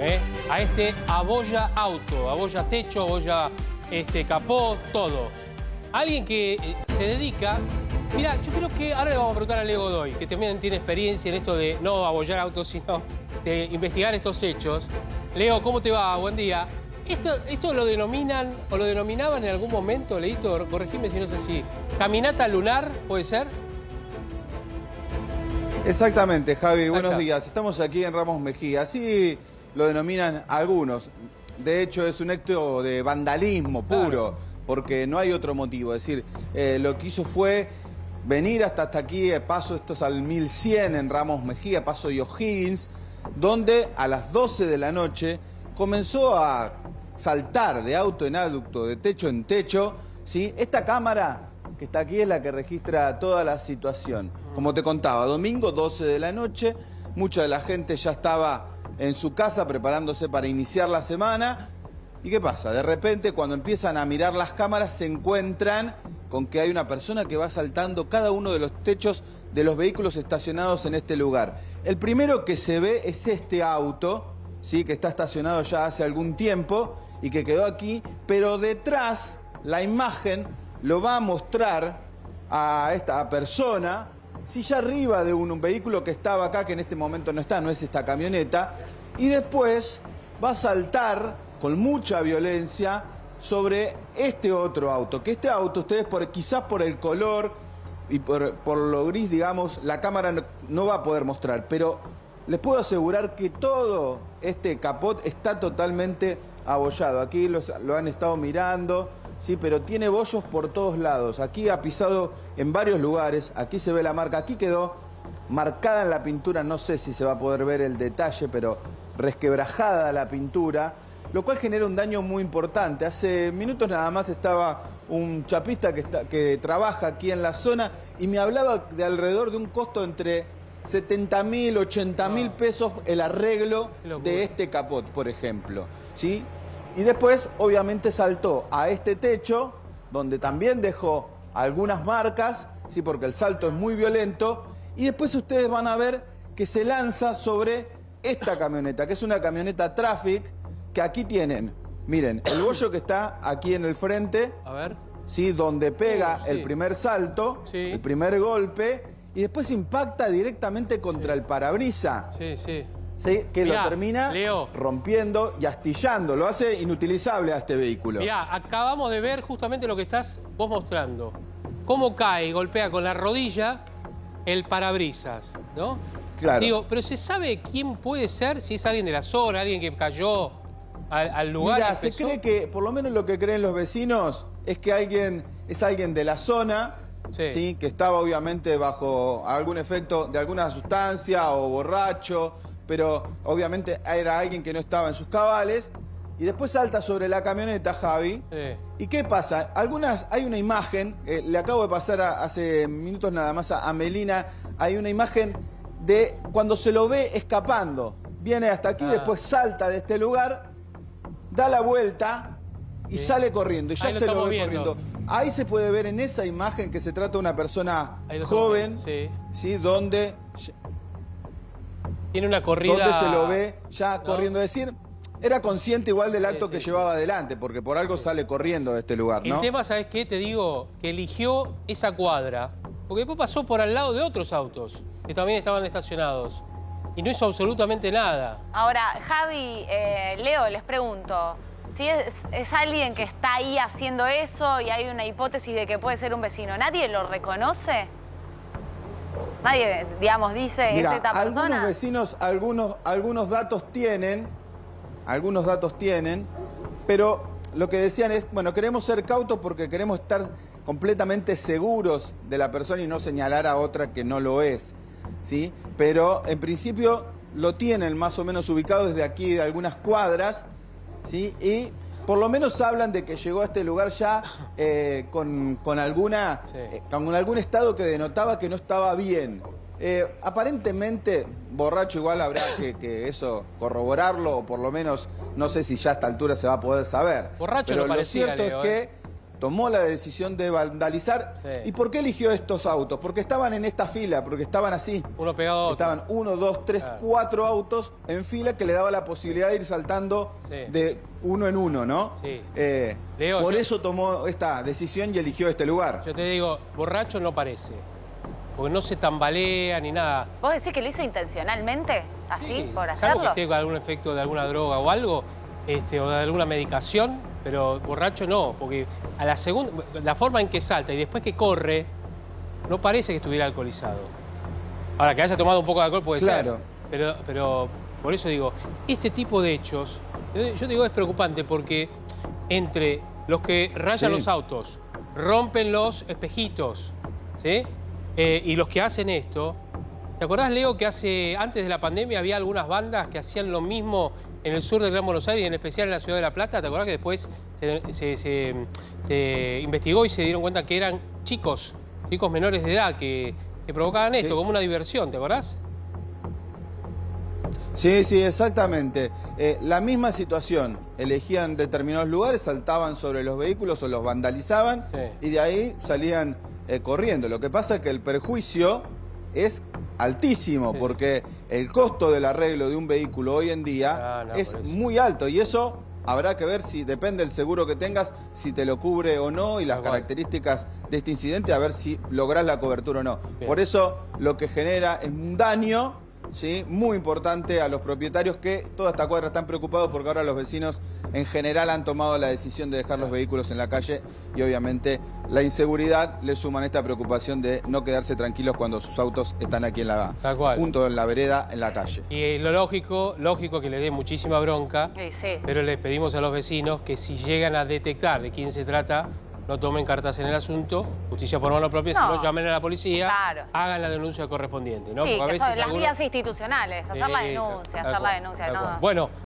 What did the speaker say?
¿eh? A este aboya auto, aboya techo, aboya este, capó, todo. Alguien que eh, se dedica... Mira, yo creo que ahora le vamos a preguntar a Leo Godoy, que también tiene experiencia en esto de no abollar autos, sino de investigar estos hechos. Leo, ¿cómo te va? Buen día. ¿Esto, esto lo denominan o lo denominaban en algún momento, Leito? Corregime si no sé si. ¿Caminata lunar puede ser? Exactamente, Javi, buenos días. Estamos aquí en Ramos Mejía. Así lo denominan algunos. De hecho, es un acto de vandalismo puro, porque no hay otro motivo. Es decir, eh, lo que hizo fue venir hasta, hasta aquí, eh, paso esto es al 1100 en Ramos Mejía, paso de O'Higgins, donde a las 12 de la noche comenzó a saltar de auto en aducto, de techo en techo. ¿sí? Esta cámara que está aquí es la que registra toda la situación. Como te contaba, domingo 12 de la noche, mucha de la gente ya estaba en su casa preparándose para iniciar la semana. ¿Y qué pasa? De repente cuando empiezan a mirar las cámaras se encuentran con que hay una persona que va saltando cada uno de los techos de los vehículos estacionados en este lugar. El primero que se ve es este auto, ¿sí? que está estacionado ya hace algún tiempo y que quedó aquí, pero detrás la imagen lo va a mostrar a esta persona, si ya arriba de un, vehículo que estaba acá, que en este momento no está, no es esta camioneta, y después va a saltar con mucha violencia sobre este otro auto, que este auto ustedes por, quizás por el color y por, lo gris, digamos, la cámara no, va a poder mostrar, pero les puedo asegurar que todo este capot está totalmente abollado. Aquí lo han estado mirando, sí, pero tiene bollos por todos lados. Aquí ha pisado en varios lugares, aquí se ve la marca, aquí quedó marcada en la pintura, no sé si se va a poder ver el detalle, pero resquebrajada la pintura lo cual genera un daño muy importante. Hace minutos nada más estaba un chapista que, que trabaja aquí en la zona y me hablaba de alrededor de un costo entre 70 mil, 80 mil pesos el arreglo de este capot, por ejemplo. ¿sí? Y después, obviamente, saltó a este techo, donde también dejó algunas marcas, ¿sí? porque el salto es muy violento. Y después ustedes van a ver que se lanza sobre esta camioneta, que es una camioneta Traffic, que aquí tienen, miren, el bollo que está aquí en el frente. A ver. ¿sí? Donde pega el primer salto, el primer golpe, y después impacta directamente contra el parabrisa. Sí, sí. ¿Sí? Que lo termina rompiendo y astillando. Lo hace inutilizable a este vehículo. Mirá, acabamos de ver justamente lo que estás vos mostrando. Cómo cae y golpea con la rodilla el parabrisas, ¿no? Claro. Digo, pero ¿se sabe quién puede ser? Si es alguien de la zona, alguien que cayó al, lugar. Mira, se cree que, por lo menos lo que creen los vecinos, es que alguien es alguien de la zona, sí. que estaba obviamente bajo algún efecto de alguna sustancia o borracho, pero obviamente era alguien que no estaba en sus cabales. Y después salta sobre la camioneta, Javi. ¿Y qué pasa? Algunas, hay una imagen, eh, le acabo de pasar hace minutos nada más a Melina, hay una imagen de cuando se lo ve escapando. Viene hasta aquí, ah. después salta de este lugar da la vuelta y sale corriendo. Y ya se lo ve corriendo. Ahí se puede ver en esa imagen que se trata de una persona joven, sí. sí. donde... Tiene una corrida... Donde se lo ve ya corriendo. Es decir, era consciente igual del acto que llevaba adelante, porque por algo sale corriendo de este lugar, ¿no? El tema, ¿sabes qué? Te digo, que eligió esa cuadra, porque después pasó por al lado de otros autos, que también estaban estacionados y no hizo absolutamente nada. Ahora, Javi, eh, Leo, les pregunto, si es, alguien que está ahí haciendo eso y hay una hipótesis de que puede ser un vecino, ¿nadie lo reconoce? Nadie, digamos, dice, Mira, es esta persona. Algunos vecinos, algunos, algunos datos tienen, algunos datos tienen, pero lo que decían es, bueno, queremos ser cautos porque queremos estar completamente seguros de la persona y no señalar a otra que no lo es. ¿sí? Pero en principio lo tienen más o menos ubicado desde aquí de algunas cuadras, ¿sí? Y por lo menos hablan de que llegó a este lugar ya eh, con, alguna, eh, con algún estado que denotaba que no estaba bien. Eh, aparentemente, borracho igual habrá que, eso corroborarlo, o por lo menos no sé si ya a esta altura se va a poder saber. Borracho Pero lo cierto es que tomó la decisión de vandalizar. Sí. ¿Y por qué eligió estos autos? Porque estaban en esta fila, porque estaban así. Uno pegado a otro. Estaban uno, dos, tres, Claro. cuatro autos en fila que le daba la posibilidad de ir saltando Sí. de uno en uno, ¿no? Sí. Eh, Leo, por yo- eso tomó esta decisión y eligió este lugar. Yo te digo, borracho no parece. Porque no se tambalea ni nada. ¿Vos decís que lo hizo intencionalmente? ¿Así? Sí, ¿Por salvo hacerlo? que esté con algún efecto de alguna droga o algo, este, o de alguna medicación, pero borracho no, porque a la segunda, la forma en que salta y después que corre, no parece que estuviera alcoholizado. Ahora, que haya tomado un poco de alcohol puede Claro. ser. Pero, pero por eso digo, este tipo de hechos, yo yo digo es preocupante porque entre los que rayan Sí. los autos, rompen los espejitos, ¿sí? Eh, y los que hacen esto, ¿te acordás, Leo, que hace antes de la pandemia había algunas bandas que hacían lo mismo en el sur del Gran Buenos Aires y en especial en la ciudad de La Plata? ¿Te acordás que después se, se- se- se investigó y se dieron cuenta que eran chicos, chicos menores de edad que, que provocaban esto Sí. como una diversión, ¿te acordás? Sí, sí, exactamente. Eh, la misma situación. Elegían determinados lugares, saltaban sobre los vehículos o los vandalizaban Sí. y de ahí salían eh, corriendo. Lo que pasa es que el perjuicio es altísimo Sí. porque el costo del arreglo de un vehículo hoy en día Ah, no, es muy alto y eso habrá que ver si depende del seguro que tengas, si te lo cubre o no y las características de este incidente, a ver si lográs la cobertura o no. Bien. Por eso lo que genera es un daño ¿sí? muy importante a los propietarios que toda esta cuadra están preocupados porque ahora los vecinos en general han tomado la decisión de dejar los vehículos en la calle y obviamente la inseguridad le suman esta preocupación de no quedarse tranquilos cuando sus autos están aquí en la Tal cual. junto en la vereda en la calle. Y eh, lo lógico, lógico que le dé muchísima bronca, Sí, sí. pero les pedimos a los vecinos que si llegan a detectar de quién se trata, no tomen cartas en el asunto, justicia por mano propia, si No. no llamen a la policía, hagan la denuncia correspondiente, ¿no? sí, Porque a veces las algunos- vías institucionales, hacer la denuncia, hacer la denuncia, no. Bueno,